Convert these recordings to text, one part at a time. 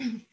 Mm-hmm.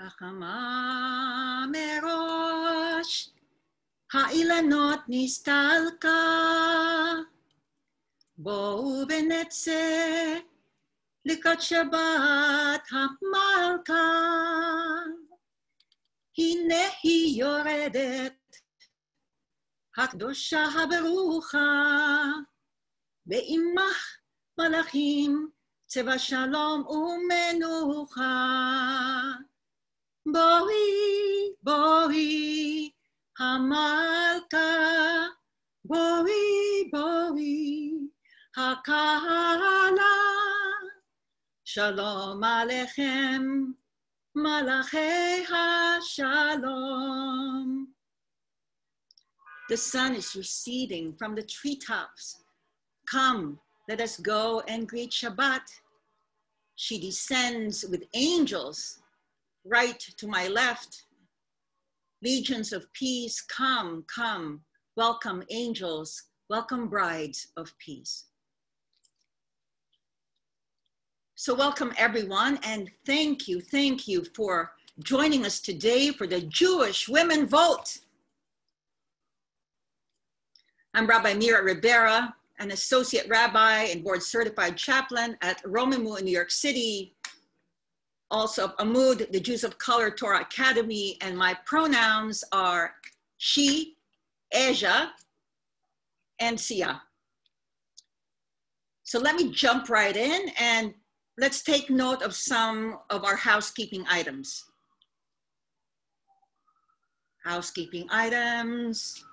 חכמה מראש, האילנות נסתלקה, בואו ונצא לקראת שבת המלכה. הנה היא יורדת, הקדושה הברוכה, ועמך מלאכים, צבא שלום ומנוחה. בואי, בואי, המלכה, בואי, בואי, הקהלה. שלום עליכם, מלאכי השלום. The sun is receding from the treetops. Come, let us go and greet Shabbat. She descends with angels right to my left, legions of peace, come, come, welcome angels, welcome brides of peace. So welcome everyone and thank you, thank you for joining us today for the Jewish Women Vote. I'm Rabbi Mira Rivera, an associate rabbi and board certified chaplain at Romemu in New York City, also Amud, the Jews of Color Torah Academy, and my pronouns are she, Asia, and Sia. So let me jump right in and let's take note of some of our housekeeping items. Housekeeping items.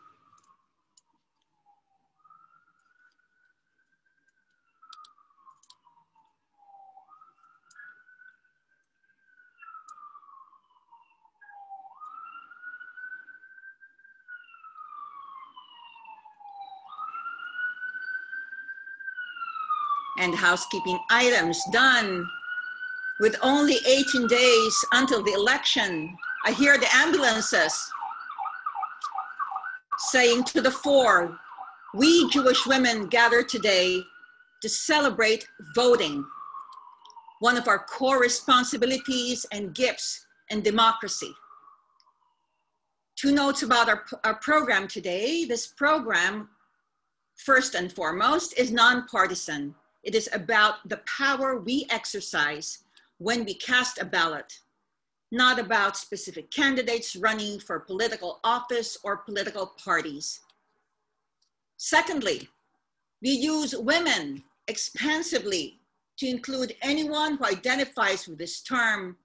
And housekeeping items done with only 18 days until the election. I hear the ambulances saying to the fore, we Jewish women gather today to celebrate voting, one of our core responsibilities and gifts in democracy. Two notes about our, our program today. This program, first and foremost, is nonpartisan. It is about the power we exercise when we cast a ballot, not about specific candidates running for political office or political parties. Secondly, we use women expansively to include anyone who identifies with this term,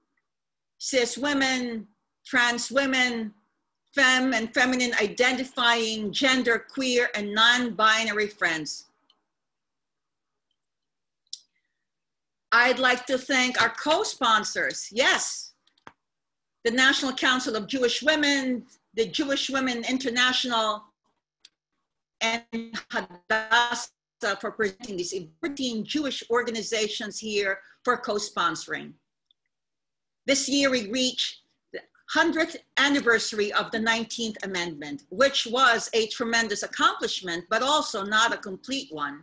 cis women, trans women, femme and feminine identifying, gender queer, and non-binary friends. I'd like to thank our co-sponsors. Yes, the National Council of Jewish Women, the Jewish Women International, and Hadassah for presenting these 14 Jewish organizations here for co-sponsoring. This year we reach the 100th anniversary of the 19th Amendment, which was a tremendous accomplishment, but also not a complete one.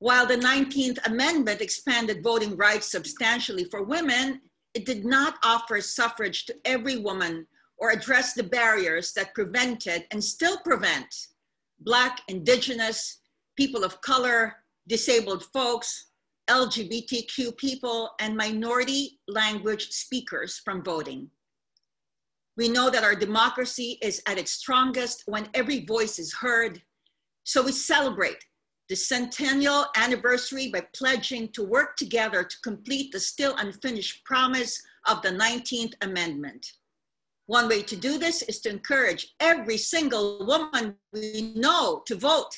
While the 19th Amendment expanded voting rights substantially for women, it did not offer suffrage to every woman or address the barriers that prevented and still prevent Black, Indigenous, people of color, disabled folks, LGBTQ people, and minority language speakers from voting. We know that our democracy is at its strongest when every voice is heard, so we celebrate the centennial anniversary by pledging to work together to complete the still unfinished promise of the 19th Amendment. One way to do this is to encourage every single woman we know to vote.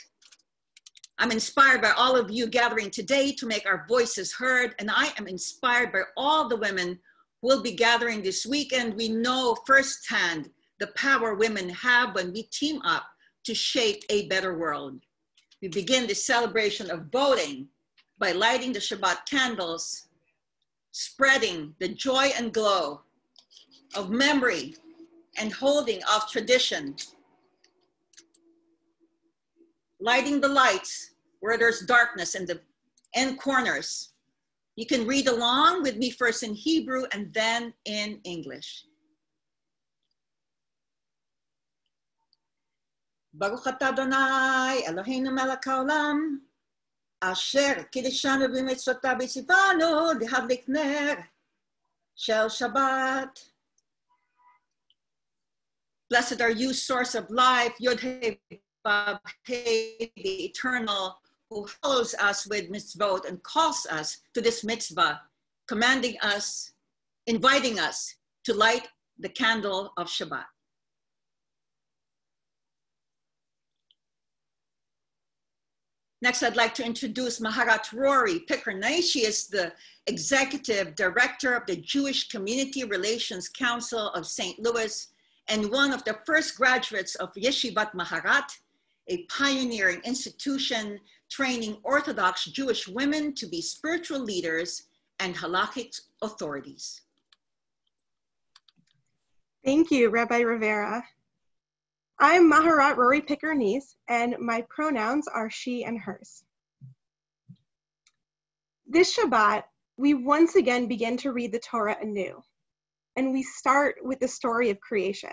I'm inspired by all of you gathering today to make our voices heard, and I am inspired by all the women who will be gathering this weekend. We know firsthand the power women have when we team up to shape a better world we begin the celebration of voting by lighting the Shabbat candles, spreading the joy and glow of memory and holding of tradition, lighting the lights where there's darkness in the end corners. You can read along with me first in Hebrew and then in English. ברוך אתה אדוני, אלוהינו מלך העולם, אשר קידשנו במצוותיו וציוונו להדליק נר של שבת. Blessed are you, source of life, Yod Vav the eternal, who follows us with mitzvot and calls us to this mitzvah, commanding us, inviting us to light the candle of Shabbat. Next, I'd like to introduce Maharat Rori Picker Neiss. She is the Executive Director of the Jewish Community Relations Council of St. Louis and one of the first graduates of Yeshivat Maharat, a pioneering institution training Orthodox Jewish women to be spiritual leaders and halakhic authorities. Thank you, Rabbi Rivera. I'm Maharat Rori Picker Neiss, and my pronouns are she and hers. This Shabbat, we once again begin to read the Torah anew, and we start with the story of creation.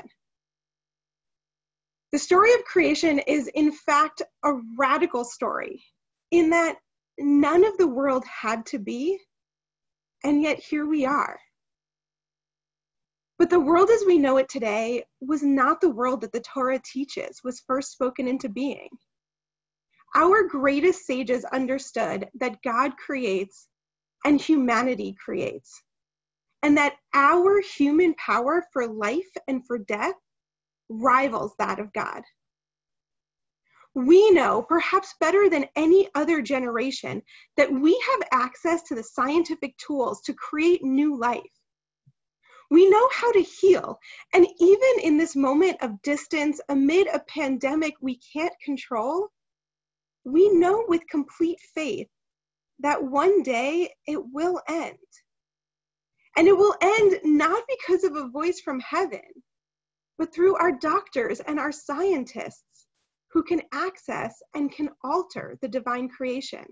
The story of creation is, in fact, a radical story in that none of the world had to be, and yet here we are. But the world as we know it today was not the world that the Torah teaches, was first spoken into being. Our greatest sages understood that God creates and humanity creates, and that our human power for life and for death rivals that of God. We know, perhaps better than any other generation, that we have access to the scientific tools to create new life we know how to heal. And even in this moment of distance, amid a pandemic we can't control, we know with complete faith that one day it will end. And it will end not because of a voice from heaven, but through our doctors and our scientists who can access and can alter the divine creation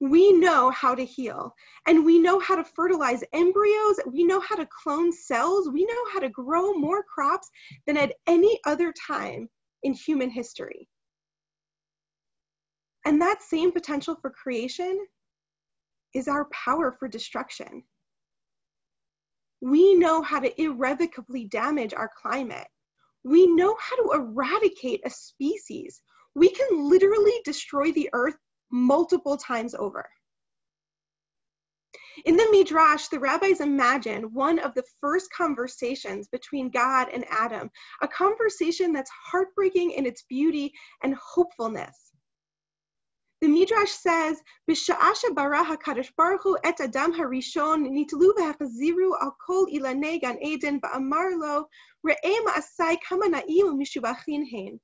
we know how to heal and we know how to fertilize embryos. We know how to clone cells. We know how to grow more crops than at any other time in human history. And that same potential for creation is our power for destruction. We know how to irrevocably damage our climate. We know how to eradicate a species. We can literally destroy the earth multiple times over. In the Midrash, the rabbis imagine one of the first conversations between God and Adam, a conversation that's heartbreaking in its beauty and hopefulness. The Midrash says, "B'sha'asha bara hakadosh baruch hu et adam harishon nitlu v'hachziru al kol ilanei gan eden v'amar lo re'eh ma'asai kama na'im mishubachin hein."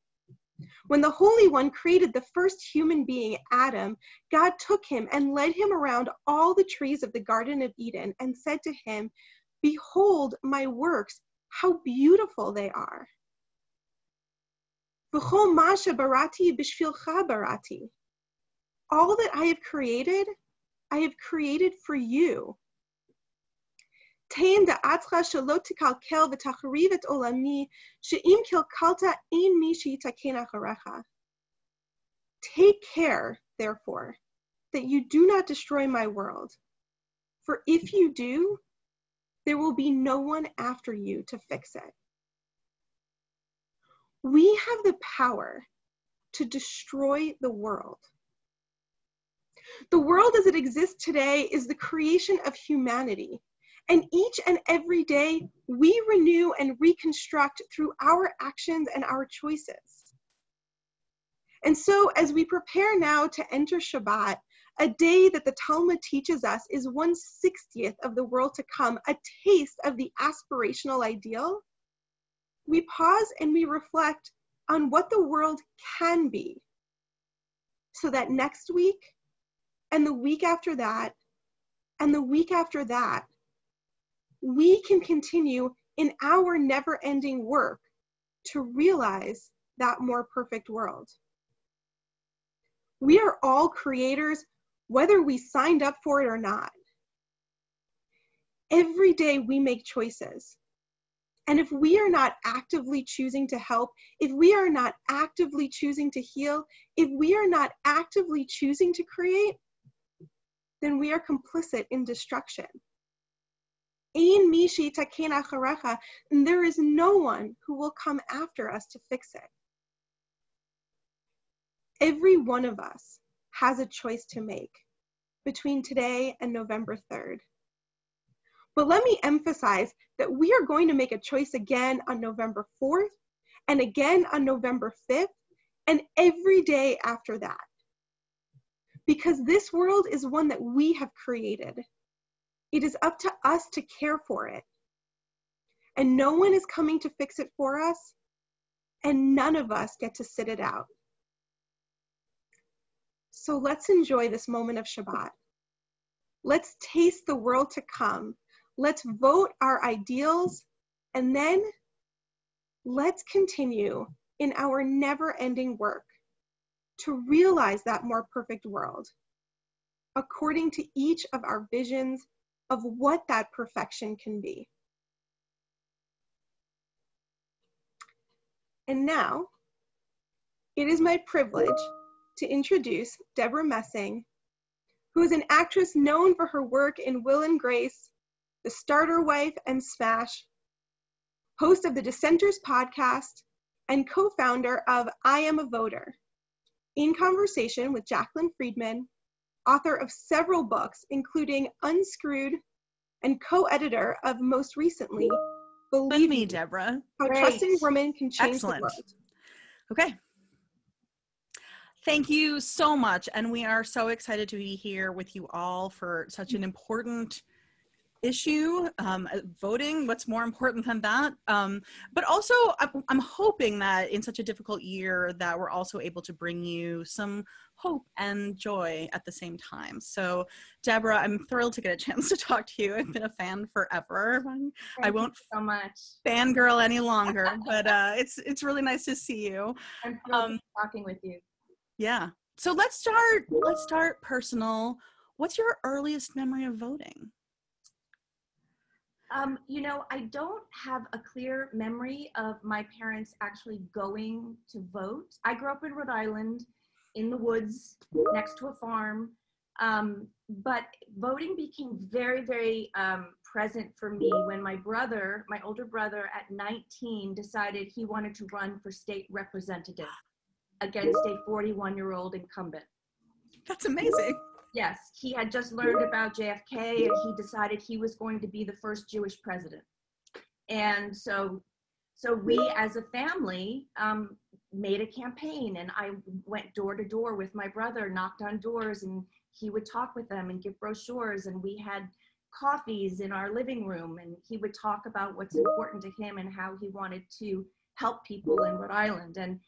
When the Holy One created the first human being, Adam, God took him and led him around all the trees of the Garden of Eden and said to him, Behold my works, how beautiful they are. All that I have created, I have created for you. Take care, therefore, that you do not destroy my world. For if you do, there will be no one after you to fix it. We have the power to destroy the world. The world as it exists today is the creation of humanity and each and every day, we renew and reconstruct through our actions and our choices. And so, as we prepare now to enter Shabbat, a day that the Talmud teaches us is 160th of the world to come, a taste of the aspirational ideal, we pause and we reflect on what the world can be so that next week and the week after that and the week after that we can continue in our never ending work to realize that more perfect world. We are all creators, whether we signed up for it or not. Every day we make choices. And if we are not actively choosing to help, if we are not actively choosing to heal, if we are not actively choosing to create, then we are complicit in destruction. And there is no one who will come after us to fix it. Every one of us has a choice to make between today and November 3rd. But let me emphasize that we are going to make a choice again on November 4th and again on November 5th and every day after that. Because this world is one that we have created. It is up to us to care for it. And no one is coming to fix it for us, and none of us get to sit it out. So let's enjoy this moment of Shabbat. Let's taste the world to come. Let's vote our ideals and then let's continue in our never ending work to realize that more perfect world according to each of our visions of what that perfection can be. And now, it is my privilege to introduce Debra Messing, who is an actress known for her work in Will and Grace, The Starter Wife, and Smash, host of the Dissenters podcast, and co founder of I Am a Voter, in conversation with Jaclyn Friedman, author of several books, including Unscrewed, and co editor of most recently Believe me, Debra. How Great. Trusting Women Can Change Excellent. the World. Okay. Thank you so much. And we are so excited to be here with you all for such an important issue um, uh, voting what's more important than that um, but also I'm, I'm, hoping that in such a difficult year that we're also able to bring you some hope and joy at the same time. So Debra, i'm thrilled to get a chance to talk to you. I've been a fan forever. Thank i won't so much. fangirl any longer but uh, it's it's really nice to see you. I'm um, talking with you. yeah. So let's start let's start personal. What's your earliest memory of voting? Um, you know, I don't have a clear memory of my parents actually going to vote. I grew up in Rhode Island in the woods next to a farm. Um, but voting became very, very um, present for me when my brother, my older brother at 19, decided he wanted to run for state representative against a 41 year old incumbent. That's amazing. Yes, he had just learned about JFK and he decided he was going to be the first Jewish president. And so, so we as a family um, made a campaign and I went door to door with my brother, knocked on doors and he would talk with them and give brochures and we had coffees in our living room and he would talk about what's important to him and how he wanted to help people in Rhode Island. And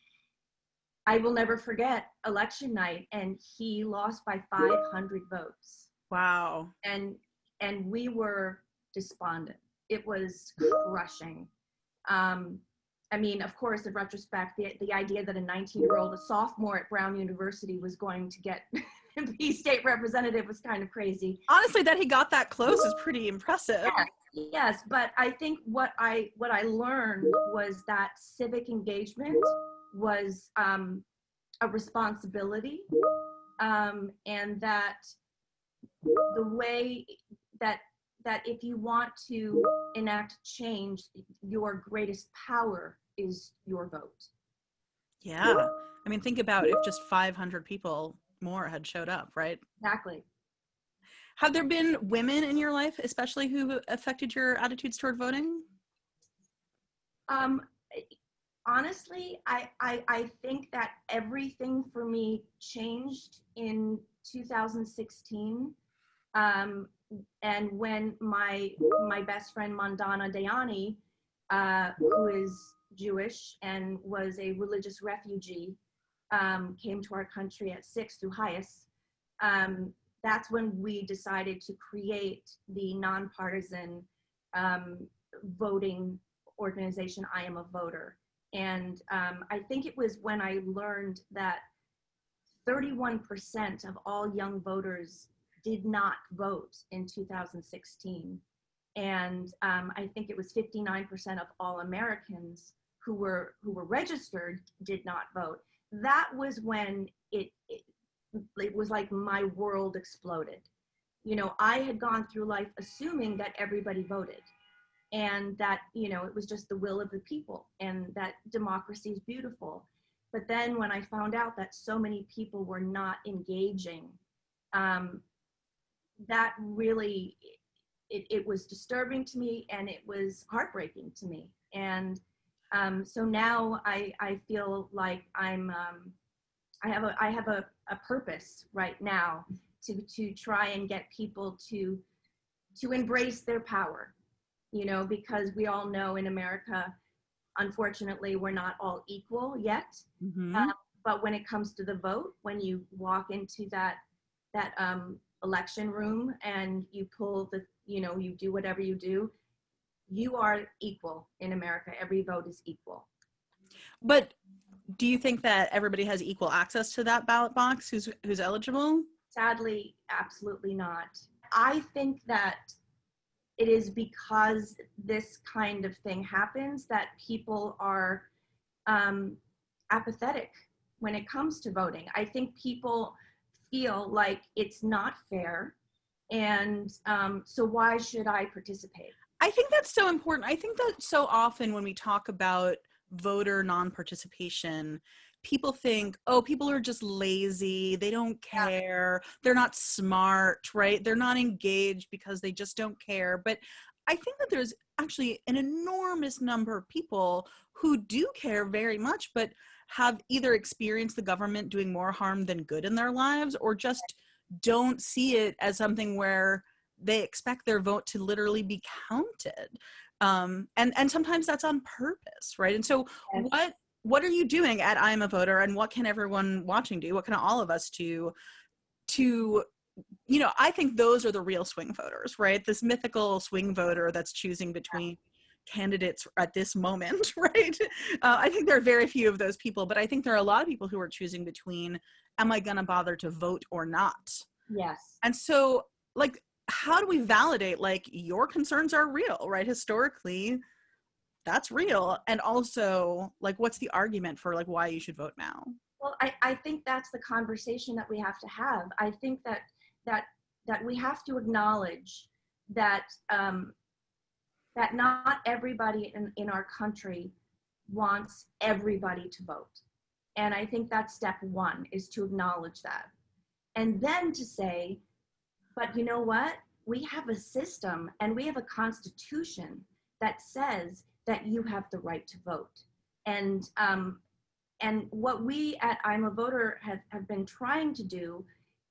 I will never forget election night, and he lost by 500 votes. Wow. And and we were despondent. It was crushing. Um, I mean, of course, in retrospect, the, the idea that a 19 year old, a sophomore at Brown University, was going to get be state representative was kind of crazy. Honestly, that he got that close is pretty impressive. Yes, yes, but I think what I what I learned was that civic engagement was um, a responsibility um, and that the way that that if you want to enact change your greatest power is your vote. Yeah. I mean think about if just 500 people more had showed up right? Exactly. Have there been women in your life especially who affected your attitudes toward voting? Um honestly, I, I, I think that everything for me changed in 2016. Um, and when my my best friend Mandana Dayani, uh, who is Jewish and was a religious refugee, um, came to our country at six through HIAS, um, that's when we decided to create the nonpartisan um, voting organization, I Am a Voter. And um, I think it was when I learned that 31% of all young voters did not vote in 2016. And um, I think it was 59% of all Americans who were who were registered did not vote. That was when it, it it was like my world exploded. You know, I had gone through life assuming that everybody voted and that you know it was just the will of the people and that democracy is beautiful but then when i found out that so many people were not engaging um, that really it, it was disturbing to me and it was heartbreaking to me and um, so now I, I feel like i'm um, i have a i have a, a purpose right now to to try and get people to to embrace their power you know, because we all know in America, unfortunately, we're not all equal yet. Mm-hmm. Uh, but when it comes to the vote, when you walk into that that um, election room and you pull the, you know, you do whatever you do, you are equal in America. Every vote is equal. But do you think that everybody has equal access to that ballot box who's who's eligible? Sadly, absolutely not. I think that it is because this kind of thing happens that people are um, apathetic when it comes to voting. I think people feel like it's not fair, and um, so why should I participate? I think that's so important. I think that so often when we talk about voter non-participation people think oh people are just lazy they don't care yeah. they're not smart right they're not engaged because they just don't care but i think that there's actually an enormous number of people who do care very much but have either experienced the government doing more harm than good in their lives or just don't see it as something where they expect their vote to literally be counted. Um, and and sometimes that's on purpose right? And so yes. what what are you doing at i'm a voter and what can everyone watching do? What can all of us do to you know i think those are the real swing voters right? This mythical swing voter that's choosing between candidates at this moment right? Uh, i think there are very few of those people but i think there are a lot of people who are choosing between am i going to bother to vote or not? Yes. And so like how do we validate like your concerns are real right? Historically that's real. And also like what's the argument for like why you should vote now? Well I, I think that's the conversation that we have to have. I think that that that we have to acknowledge that um, that not everybody in, in our country wants everybody to vote and i think that's step one is to acknowledge that and then to say but you know what? We have a system and we have a constitution that says that you have the right to vote. And um, and what we at I'm a Voter have, have been trying to do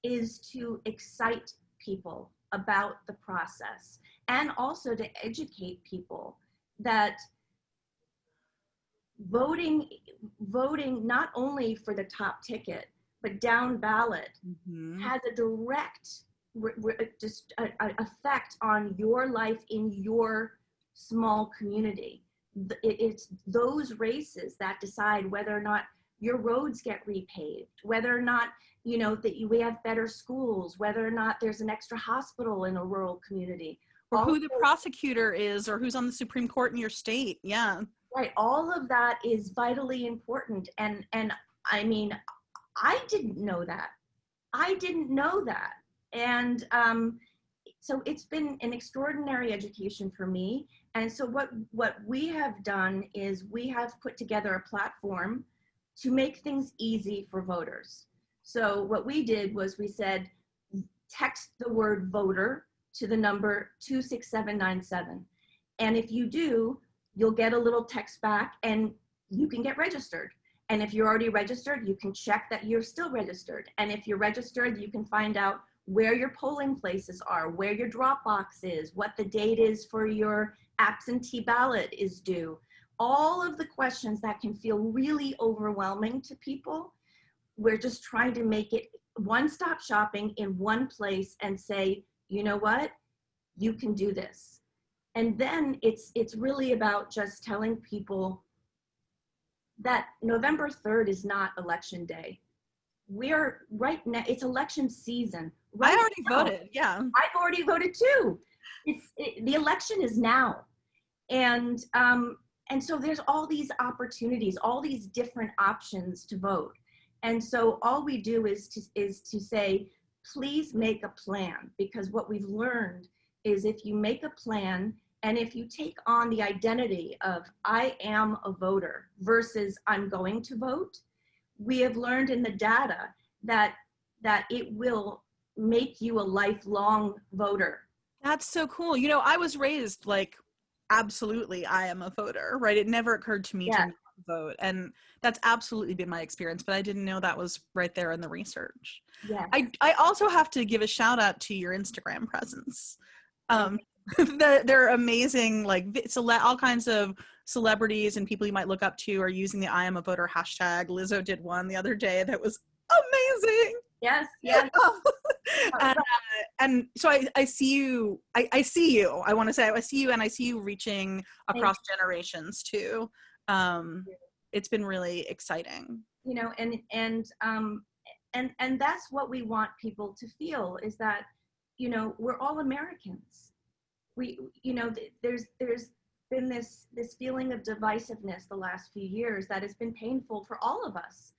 is to excite people about the process and also to educate people that voting voting not only for the top ticket but down ballot mm-hmm. has a direct re- re- just a, a effect on your life in your small community. It, it's those races that decide whether or not your roads get repaved, whether or not you know that you, we have better schools, whether or not there's an extra hospital in a rural community, or who the prosecutor is, or who's on the Supreme Court in your state. Yeah, right. All of that is vitally important, and and I mean, I didn't know that. I didn't know that. And um, so it's been an extraordinary education for me. And so what, what we have done is we have put together a platform to make things easy for voters. So what we did was we said, text the word voter to the number 26797. And if you do, you'll get a little text back and you can get registered. And if you're already registered, you can check that you're still registered. And if you're registered, you can find out where your polling places are, where your drop box is, what the date is for your absentee ballot is due. All of the questions that can feel really overwhelming to people, we're just trying to make it one stop shopping in one place and say, you know what, you can do this. And then it's it's really about just telling people that November 3rd is not election day. We're right now, it's election season. Right I already now. voted. Yeah. I've already voted too. It's it, the election is now. And um, and so there's all these opportunities, all these different options to vote. And so all we do is to is to say, please make a plan because what we've learned is if you make a plan and if you take on the identity of I am a voter versus I'm going to vote, we have learned in the data that that it will make you a lifelong voter. That's so cool. You know, I was raised like absolutely I am a voter, right? It never occurred to me yeah. to vote. And that's absolutely been my experience, but I didn't know that was right there in the research. Yeah. I I also have to give a shout out to your Instagram presence. Um the, they're amazing like cele- all kinds of celebrities and people you might look up to are using the I am a voter hashtag. Lizzo did one the other day that was amazing. Yes, yes. and so I, I see you I, I see you i want to say i see you and i see you reaching across generations too um it's been really exciting. You know and and um and and that's what we want people to feel is that you know we're all americans. We you know there's there's been this this feeling of divisiveness the last few years that has been painful for all of us.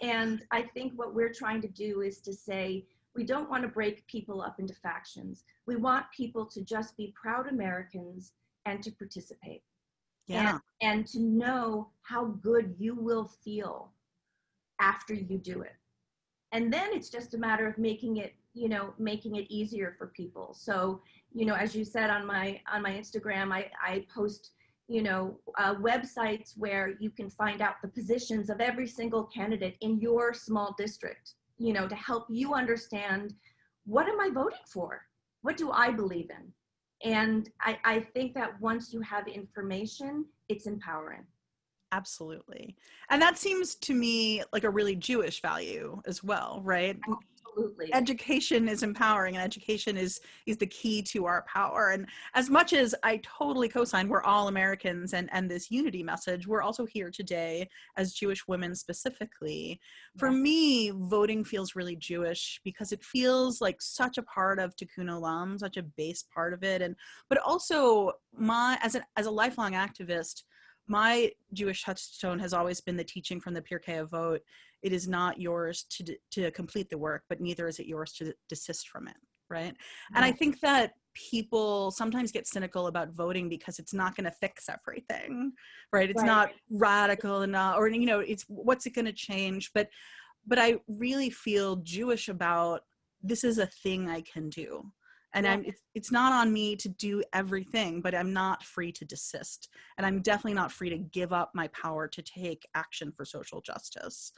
And i think what we're trying to do is to say we don't want to break people up into factions. We want people to just be proud americans and to participate yeah. and, and to know how good you will feel after you do it. And then it's just a matter of making it you know making it easier for people. So you know as you said on my on my instagram i i post you know uh, websites where you can find out the positions of every single candidate in your small district you know to help you understand what am i voting for? What do i believe in and i i think that once you have information it's empowering. Absolutely. And that seems to me like a really jewish value as well right absolutely. Education is empowering and education is is the key to our power. And as much as i totally co-sign we're all americans and and this unity message we're also here today as jewish women specifically. For me voting feels really jewish because it feels like such a part of tikkun olam such a base part of it. And but also my as a as a lifelong activist my Jewish touchstone has always been the teaching from the Pirkei Avot. It is not yours to to complete the work, but neither is it yours to desist from it, right? And I think that people sometimes get cynical about voting because it's not going to fix everything, right? It's Right. not radical enough, or you know, it's what's it going to change? But but I really feel Jewish about this is a thing I can do and Yeah. i'm it's, it's not on me to do everything but i'm not free to desist and i'm definitely not free to give up my power to take action for social justice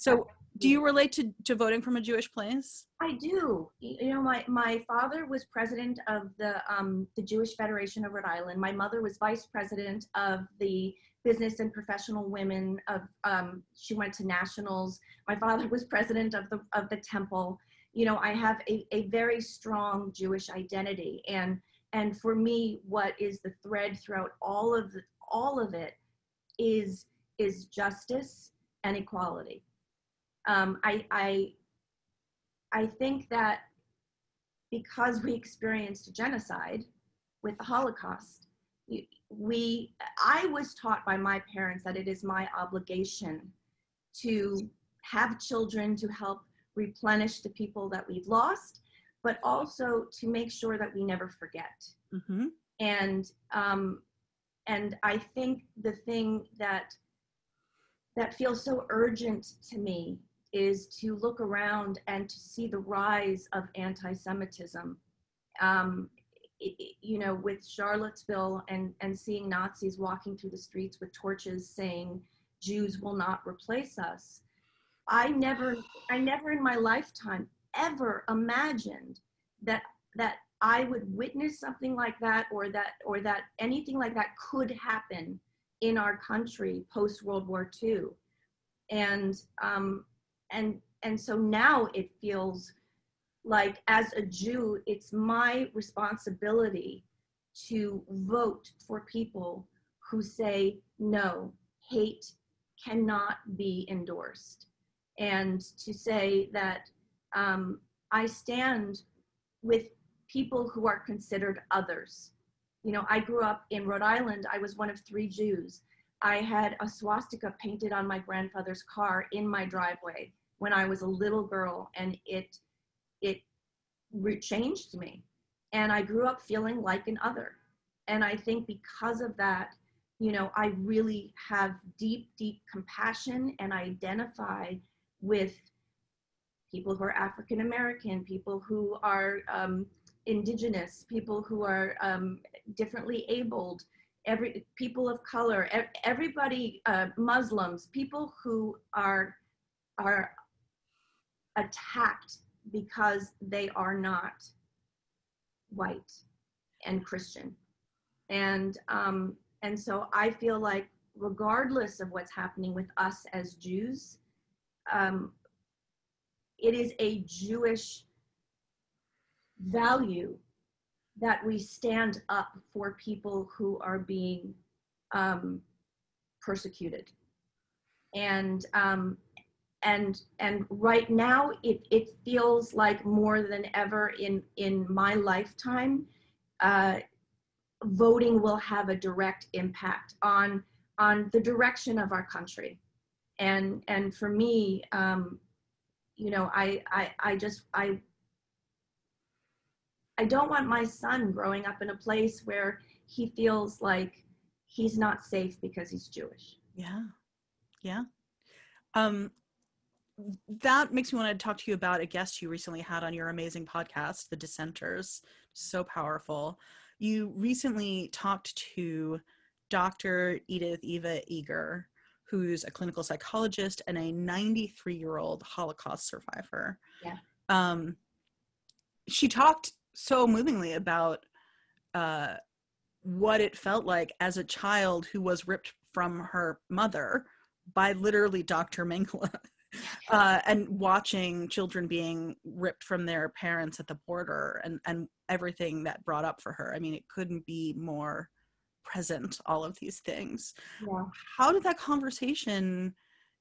so do you relate to, to voting from a jewish place I do. You know, my, my father was president of the um, the Jewish Federation of Rhode Island. My mother was vice president of the Business and Professional Women of. Um, she went to nationals. My father was president of the of the Temple. You know, I have a, a very strong Jewish identity, and and for me, what is the thread throughout all of the, all of it is is justice and equality. Um, I, I I think that because we experienced a genocide with the Holocaust, we I was taught by my parents that it is my obligation to have children to help replenish the people that we've lost, but also to make sure that we never forget mm-hmm. and um, and I think the thing that that feels so urgent to me is to look around and to see the rise of anti-Semitism. Um, you know, with Charlottesville and and seeing Nazis walking through the streets with torches saying Jews will not replace us. I never, I never in my lifetime ever imagined that that I would witness something like that or that or that anything like that could happen in our country post World War II. And um and and so now it feels like as a Jew, it's my responsibility to vote for people who say no, hate cannot be endorsed. And to say that um, I stand with people who are considered others. You know, I grew up in Rhode Island. I was one of three Jews. I had a swastika painted on my grandfather's car in my driveway when I was a little girl, and it it changed me. And I grew up feeling like an other. And I think because of that, you know, I really have deep, deep compassion and I identify with people who are African American, people who are um, indigenous, people who are um, differently abled, every people of color, everybody, uh, Muslims, people who are are attacked because they are not white and Christian, and um, and so I feel like regardless of what's happening with us as Jews, um, it is a Jewish value that we stand up for people who are being um, persecuted. And um, and and right now it it feels like more than ever in in my lifetime, uh, voting will have a direct impact on on the direction of our country. And and for me, um, you know, I I I just I I don't want my son growing up in a place where he feels like he's not safe because he's Jewish. Yeah. Yeah. Um, that makes me want to talk to you about a guest you recently had on your amazing podcast, The Dissenters. So powerful. You recently talked to Dr. Edith Eva Eger, who's a clinical psychologist and a 93 year old Holocaust survivor. Yeah. Um, she talked so movingly about uh, what it felt like as a child who was ripped from her mother by literally Dr. Mengele. Uh, and watching children being ripped from their parents at the border and, and everything that brought up for her. I mean, it couldn't be more present, all of these things. Yeah. How did that conversation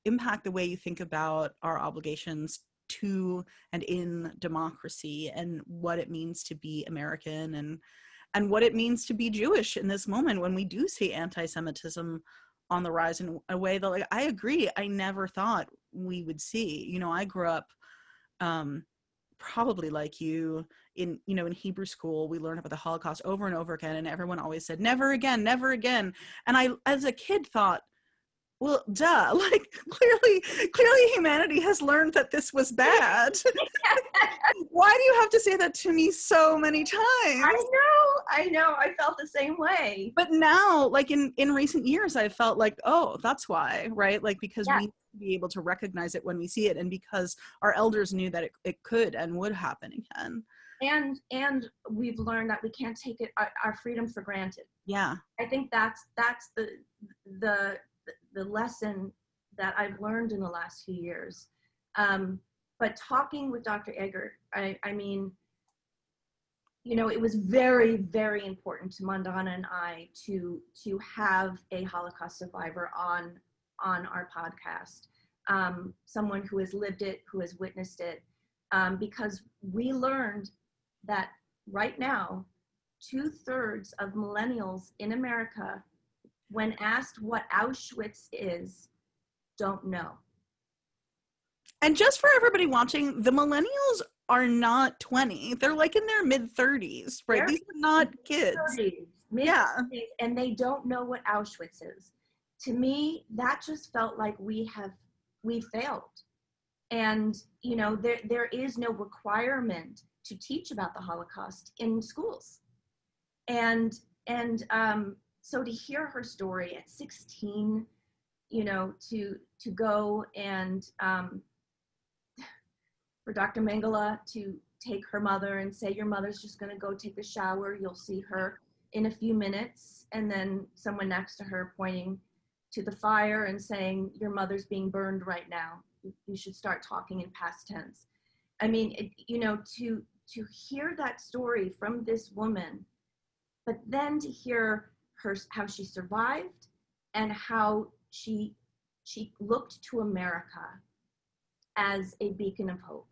impact the way you think about our obligations to and in democracy and what it means to be American and and what it means to be Jewish in this moment when we do see anti-Semitism on the rise in a way that like I agree I never thought we would see. You know, I grew up um probably like you in you know in hebrew school we learned about the holocaust over and over again and everyone always said never again never again and i as a kid thought well duh like clearly clearly humanity has learned that this was bad why do you have to say that to me so many times I know, I know. I felt the same way. but now like in in recent years i felt like oh that's why right like because Yeah. we be able to recognize it when we see it and because our elders knew that it, it could and would happen again And and we've learned that we can't take it our, our freedom for granted. yeah I think that's that's the the the lesson that I've learned in the last few years. Um, but talking with Dr. Eger I, I mean, you know, it was very, very important to Mandana and I to to have a Holocaust survivor on on our podcast, um, someone who has lived it, who has witnessed it, um, because we learned that right now, two thirds of millennials in America, when asked what Auschwitz is, don't know. And just for everybody watching, the millennials are not 20. They're like in their mid 30s, right? They're These are not kids. 30s, mid- Yeah. and they don't know what Auschwitz is. To me, that just felt like we have we failed. And you know, there there is no requirement to teach about the Holocaust in schools. And and um, so to hear her story at 16, you know, to to go and um, for Dr. Mengele to take her mother and say, Your mother's just going to go take a shower. You'll see her in a few minutes. And then someone next to her pointing to the fire and saying, Your mother's being burned right now. You- should start talking in past tense. I mean, it, you know, to to hear that story from this woman, but then to hear her how she survived and how she she looked to America as a beacon of hope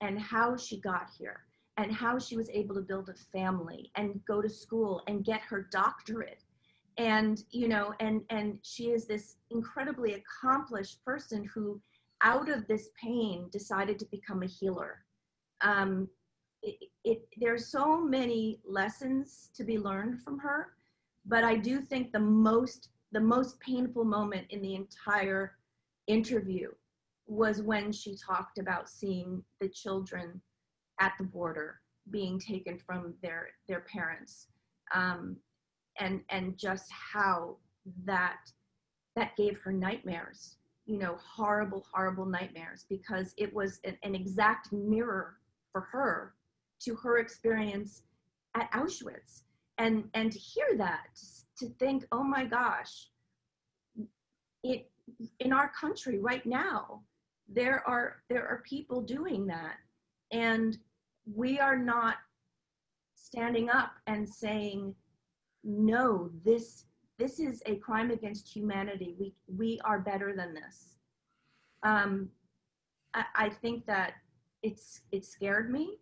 and how she got here and how she was able to build a family and go to school and get her doctorate and you know and and she is this incredibly accomplished person who out of this pain decided to become a healer. Um, it, it there's so many lessons to be learned from her but i do think the most the most painful moment in the entire interview was when she talked about seeing the children at the border being taken from their their parents. Um, and and just how that that gave her nightmares you know horrible horrible nightmares because it was an, an exact mirror for her to her experience at auschwitz. And and to hear that to think oh my gosh it in our country right now there are there are people doing that. And we are not standing up and saying, no, this this is a crime against humanity. We we are better than this. Um, I, I think that it's it scared me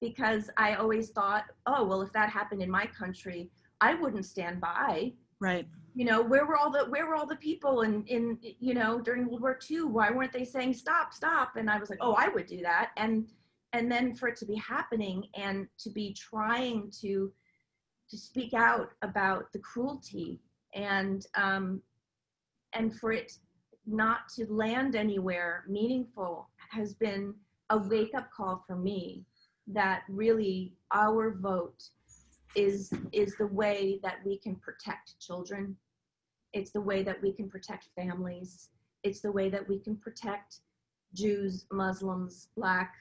because I always thought, oh well, if that happened in my country, I wouldn't stand by. Right. You know, where were all the where were all the people in in you know during World War II? Why weren't they saying stop, stop? And I was like, oh, I would do that. And and then for it to be happening and to be trying to to speak out about the cruelty and um, and for it not to land anywhere meaningful has been a wake up call for me that really our vote is is the way that we can protect children. It's the way that we can protect families. It's the way that we can protect jews muslims black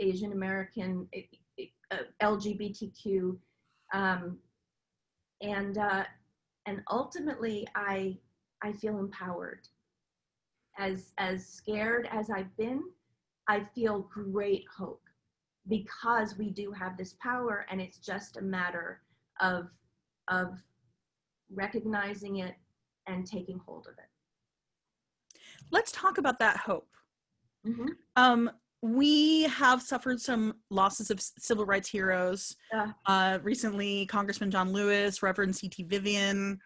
asian american eh, eh, uh, lgbtq um, and uh, and ultimately i i feel empowered. As as scared as i've been i feel great hope because we do have this power and it's just a matter of of recognizing it and taking hold of it. Let's talk about that hope. Mhm. um we have suffered some losses of civil rights heroes. Yeah. uh recently congressman john lewis reverend ct vivian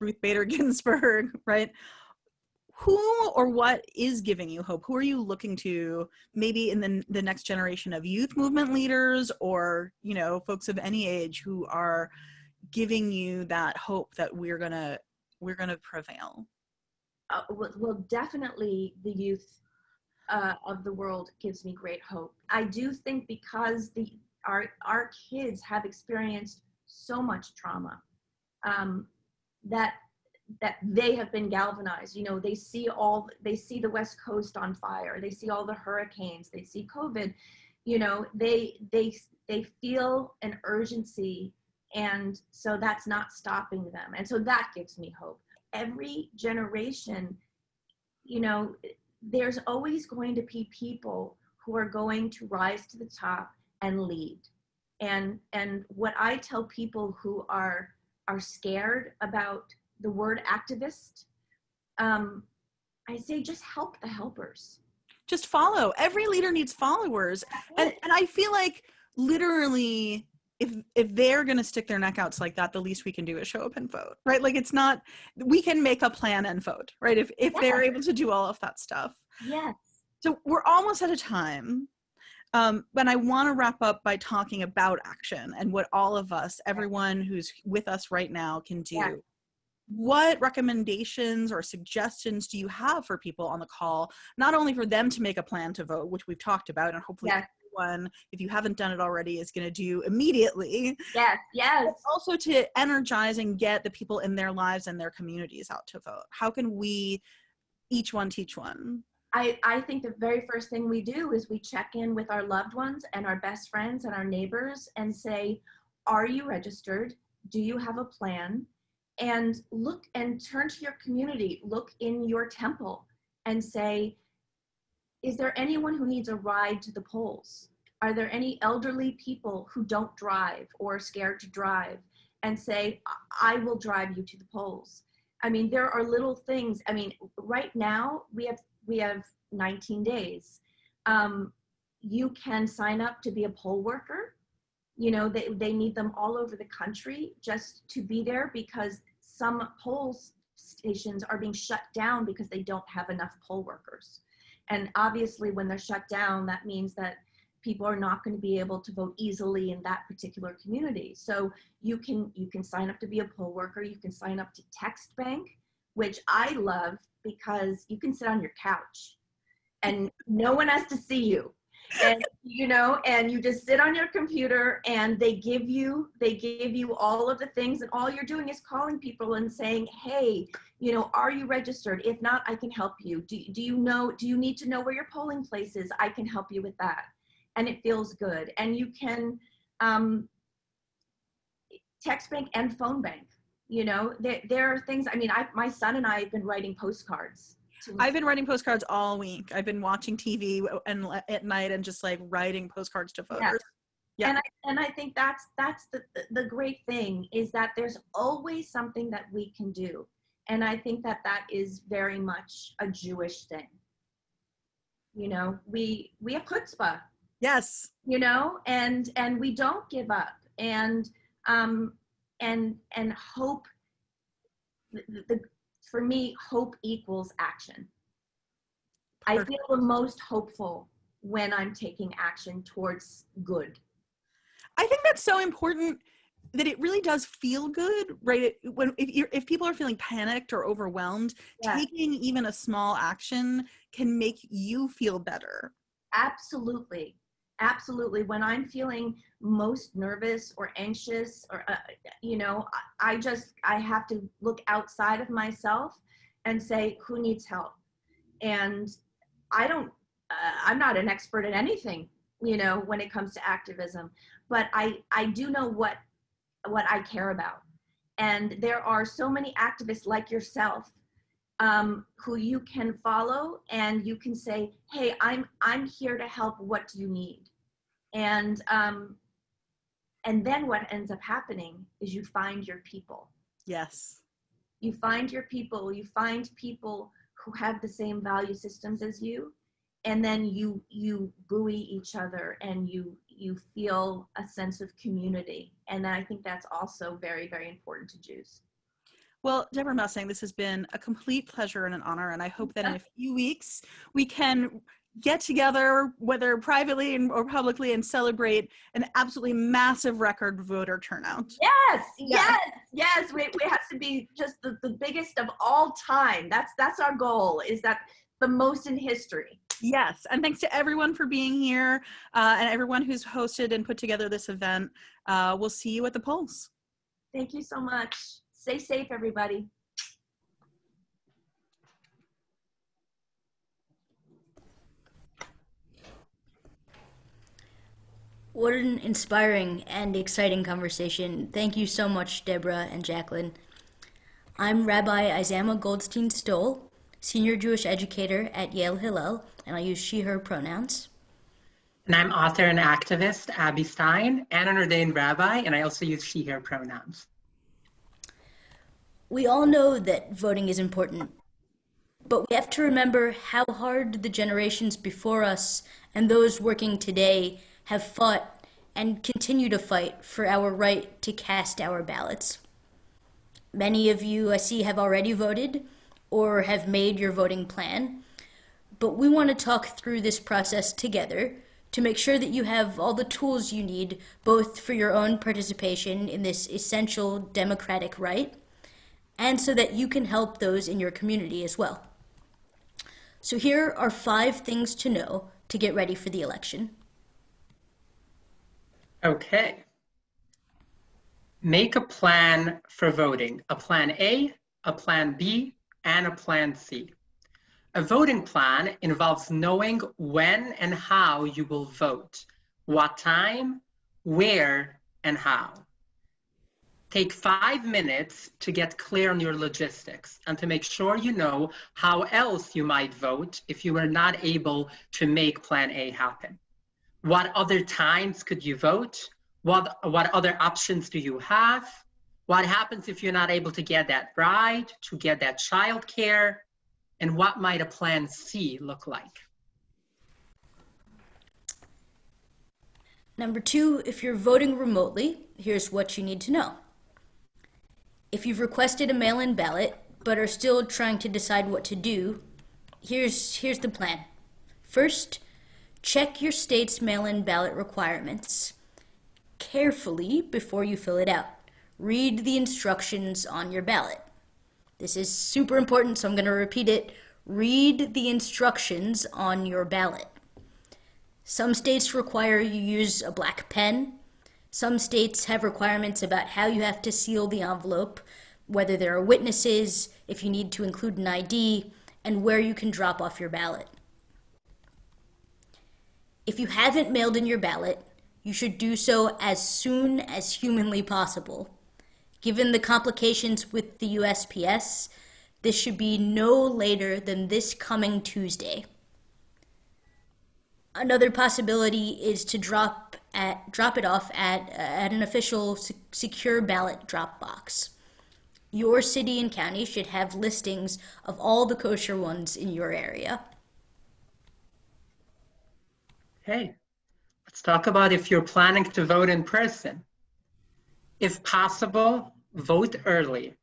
ruth bader ginsburg right? Who or what is giving you hope? Who are you looking to maybe in the, the next generation of youth movement leaders or you know folks of any age who are giving you that hope that we're gonna we're gonna prevail? Uh, well, well, definitely the youth uh, of the world gives me great hope. I do think because the our our kids have experienced so much trauma um, that that they have been galvanized. You know, they see all they see the West Coast on fire. They see all the hurricanes. They see COVID. You know, they they they feel an urgency, and so that's not stopping them. And so that gives me hope every generation, you know, there's always going to be people who are going to rise to the top and lead. And and what I tell people who are are scared about the word activist, um, I say just help the helpers. just follow every leader needs followers and, and i feel like literally if if they're going to stick their neck outs like that the least we can do is show up and vote right like it's not we can make a plan and vote right if if they're able to do all of that stuff Yes. so we're almost out of time um, but i want to wrap up by talking about action and what all of us everyone who's with us right now can do Yeah. what recommendations or suggestions do you have for people on the call not only for them to make a plan to vote which we've talked about and hopefully Yes. Everyone if you haven't done it already is going to do immediately Yes. Yes. but also to energize and get the people in their lives and their communities out to vote how can we each one teach one I, I think the very first thing we do is we check in with our loved ones and our best friends and our neighbors and say, Are you registered? Do you have a plan? And look and turn to your community, look in your temple and say, Is there anyone who needs a ride to the polls? Are there any elderly people who don't drive or are scared to drive? And say, I will drive you to the polls. I mean, there are little things. I mean, right now we have we have 19 days. Um, you can sign up to be a poll worker. You know, they, they need them all over the country just to be there because some polls stations are being shut down because they don't have enough poll workers. And obviously, when they're shut down, that means that people are not going to be able to vote easily in that particular community. So you can you can sign up to be a poll worker. You can sign up to Text Bank, which I love because you can sit on your couch and no one has to see you and you know and you just sit on your computer and they give you they give you all of the things and all you're doing is calling people and saying hey you know are you registered? If not i can help you. Do, do you know do you need to know where your polling place is? I can help you with that. And it feels good. And you can um, text bank and phone bank you know? There, there are things i mean I, my son and i have been writing postcards I've been writing postcards all week. I've been watching TV and at night and just like writing postcards to voters. Yeah. And I and I think that's that's the, the the great thing is that there's always something that we can do. And I think that that is very much a Jewish thing. You know, we we have chutzpah, Yes. you know, and and we don't give up. And um and and hope the, the for me hope equals action. I feel the most hopeful when I'm taking action towards good. I think that's so important that it really does feel good, right? It- When if you're, if people are feeling panicked or overwhelmed, Yeah. taking even a small action can make you feel better. absolutely absolutely. When i'm feeling most nervous or anxious or uh, you know I, just i have to look outside of myself and say who needs help? And i don't uh, i'm not an expert at anything you know when it comes to activism but i i do know what what i care about. And there are so many activists like yourself um, who you can follow and you can say hey i'm i'm here to help. What do you need and um, and then what ends up happening is you find your people. Yes. you find your people. You find people who have the same value systems as you. And then you you buoy each other and you you feel a sense of community. And i think that's also very very important to jews. Well, Debra Messing, this has been a complete pleasure and an honor, and I hope that in a few weeks we can get together, whether privately and, or publicly, and celebrate an absolutely massive record voter turnout. yes Yeah. yes yes we, we have to be just the, the biggest of all time that's that's our goal is that the most in history Yes, and thanks to everyone for being here uh, and everyone who's hosted and put together this event. Uh, we'll see you at the polls. thank you so much stay safe everybody What an inspiring and exciting conversation. Thank you so much, Debra and Jaclyn. I'm Rabbi Isaama Goldstein Stoll, senior Jewish educator at Yale Hillel, and I use she, her pronouns. And I'm author and activist Abby Stein and an ordained rabbi, and I also use she, her pronouns. We all know that voting is important, but we have to remember how hard the generations before us and those working today have fought and continue to fight for our right to cast our ballots. Many of you I see have already voted or have made your voting plan, but we want to talk through this process together to make sure that you have all the tools you need both for your own participation in this essential democratic right and so that you can help those in your community as well. So, here are five things to know to get ready for the election. Okay. Make a plan for voting a plan A, a plan B, and a plan C. A voting plan involves knowing when and how you will vote, what time, where, and how. Take five minutes to get clear on your logistics and to make sure you know how else you might vote if you were not able to make Plan A happen. What other times could you vote? What, what other options do you have? What happens if you're not able to get that ride, to get that childcare? And what might a Plan C look like? Number two, if you're voting remotely, here's what you need to know. If you've requested a mail in ballot but are still trying to decide what to do, here's, here's the plan. First, check your state's mail in ballot requirements carefully before you fill it out. Read the instructions on your ballot. This is super important, so I'm going to repeat it. Read the instructions on your ballot. Some states require you use a black pen. Some states have requirements about how you have to seal the envelope, whether there are witnesses, if you need to include an ID, and where you can drop off your ballot. If you haven't mailed in your ballot, you should do so as soon as humanly possible. Given the complications with the USPS, this should be no later than this coming Tuesday. Another possibility is to drop at drop it off at uh, at an official secure ballot drop box. Your city and county should have listings of all the kosher ones in your area. Hey, let's talk about if you're planning to vote in person. If possible, vote early.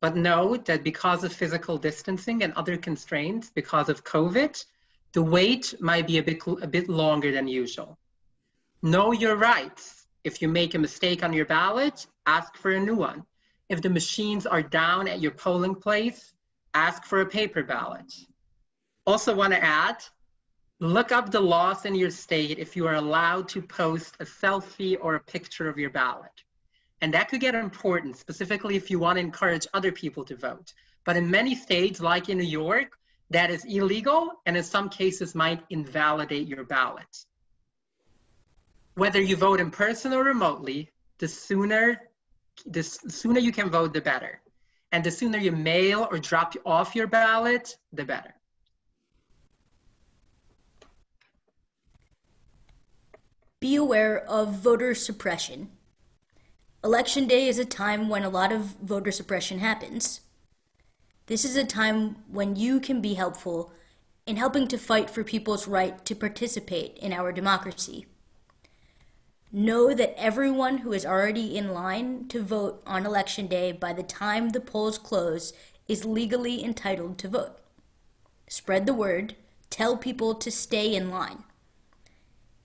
But note that because of physical distancing and other constraints because of COVID, the wait might be a bit, a bit longer than usual. Know your rights. If you make a mistake on your ballot, ask for a new one. If the machines are down at your polling place, ask for a paper ballot. Also want to add, look up the laws in your state if you are allowed to post a selfie or a picture of your ballot. And that could get important, specifically if you want to encourage other people to vote. But in many states, like in New York, that is illegal and in some cases might invalidate your ballot. Whether you vote in person or remotely, the sooner, the sooner you can vote, the better. And the sooner you mail or drop off your ballot, the better. Be aware of voter suppression. Election day is a time when a lot of voter suppression happens. This is a time when you can be helpful in helping to fight for people's right to participate in our democracy. Know that everyone who is already in line to vote on election day by the time the polls close is legally entitled to vote. Spread the word, tell people to stay in line.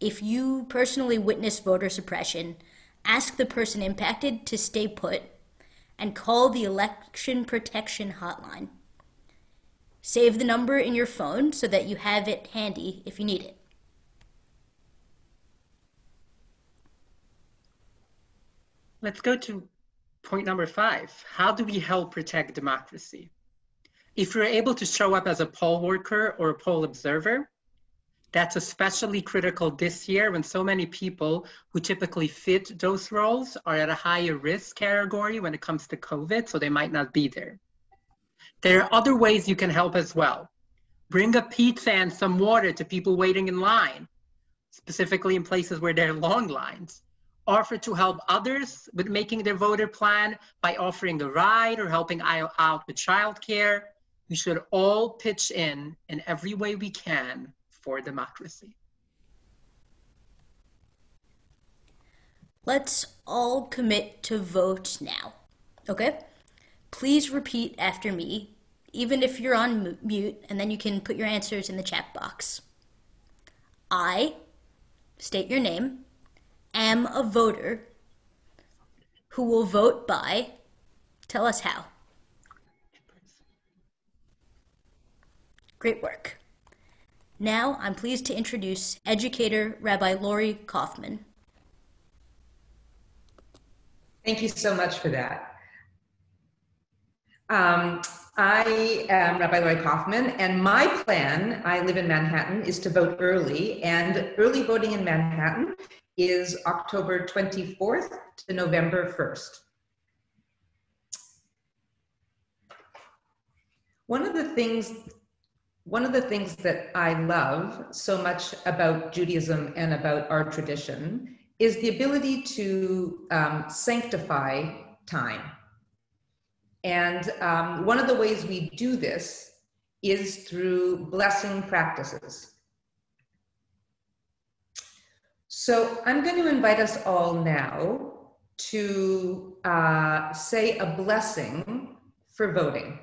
If you personally witness voter suppression, ask the person impacted to stay put, and call the Election Protection Hotline. Save the number in your phone so that you have it handy if you need it. Let's go to point number five. How do we help protect democracy? If you're able to show up as a poll worker or a poll observer, that's especially critical this year when so many people who typically fit those roles are at a higher risk category when it comes to COVID, so they might not be there. There are other ways you can help as well. Bring a pizza and some water to people waiting in line, specifically in places where there are long lines. Offer to help others with making their voter plan by offering a ride or helping out with childcare. We should all pitch in in every way we can for democracy. Let's all commit to vote now. Okay? Please repeat after me, even if you're on mute, and then you can put your answers in the chat box. I, state your name, am a voter who will vote by, tell us how. Great work. Now I'm pleased to introduce educator Rabbi Lori Kaufman. Thank you so much for that. Um, I am Rabbi Lori Kaufman, and my plan, I live in Manhattan, is to vote early. And early voting in Manhattan is October 24th to November 1st. One of the things one of the things that I love so much about Judaism and about our tradition is the ability to um, sanctify time. And um, one of the ways we do this is through blessing practices. So I'm going to invite us all now to uh, say a blessing for voting.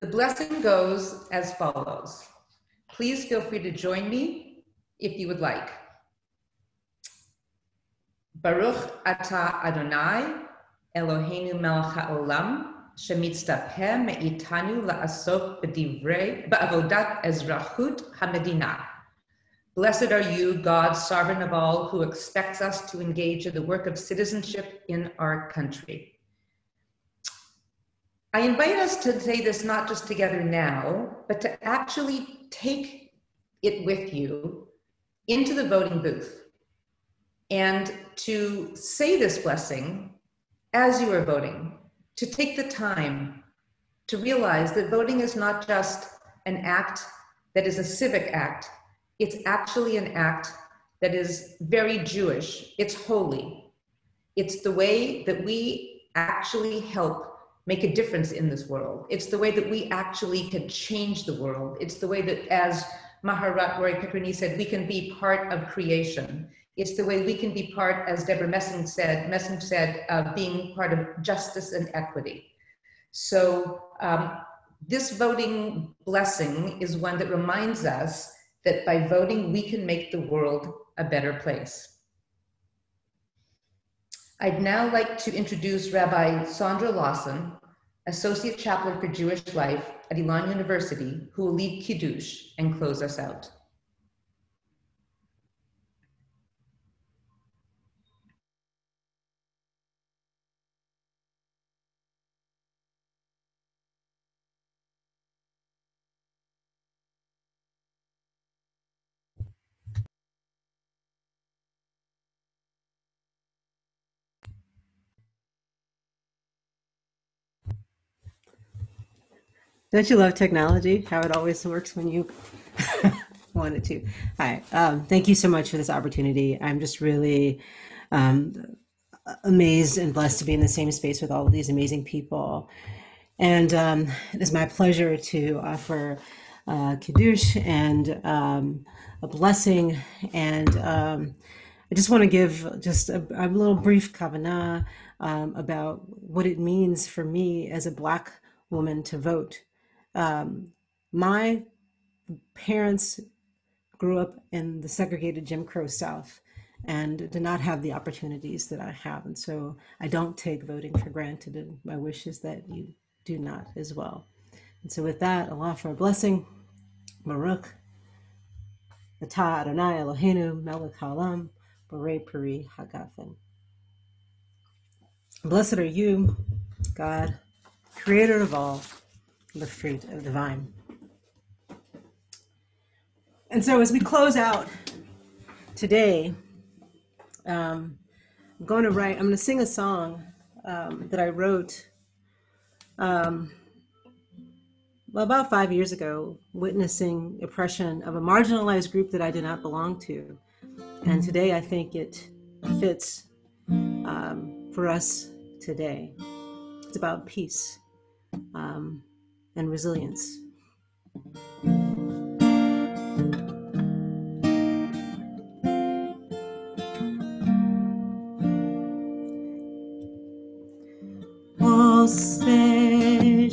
The blessing goes as follows. Please feel free to join me if you would like. Baruch ata Adonai, Eloheinu melech haolam, shemitztapeh me'itanu la'asok b'divrei ba'avodat ezrachut hamedina. Blessed are you, God, sovereign of all, who expects us to engage in the work of citizenship in our country. I invite us to say this not just together now, but to actually take it with you into the voting booth and to say this blessing as you are voting, to take the time to realize that voting is not just an act that is a civic act, it's actually an act that is very Jewish. It's holy. It's the way that we actually help make a difference in this world. It's the way that we actually can change the world. It's the way that, as Maharat Rori Picker Neiss said, we can be part of creation. It's the way we can be part, as Debra Messing said, Messing said, uh, being part of justice and equity. So um, this voting blessing is one that reminds us that by voting, we can make the world a better place. I'd now like to introduce Rabbi Sandra Lawson, Associate Chaplain for Jewish Life at Elon University, who will lead Kiddush and close us out. Don't you love technology? How it always works when you want it to. Hi. Um, thank you so much for this opportunity. I'm just really um, amazed and blessed to be in the same space with all of these amazing people. And um, it is my pleasure to offer uh, Kiddush and um, a blessing. And um, I just want to give just a, a little brief kavanah um, about what it means for me as a Black woman to vote um, my parents grew up in the segregated Jim Crow South and did not have the opportunities that I have. And so I don't take voting for granted. And my wish is that you do not as well. And so with that, Allah for a blessing. Baruch. Atah Adonai Eloheinu melech borei peri hagafen. Blessed are you, God, creator of all the fruit of the vine. And so, as we close out today, um, I'm going to write, I'm going to sing a song um, that I wrote um, about five years ago, witnessing oppression of a marginalized group that I did not belong to. And today, I think it fits um, for us today. It's about peace. Um, and resilience. Oh, say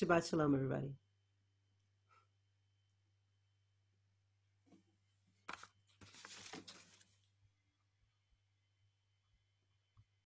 Shabbat shalom, everybody.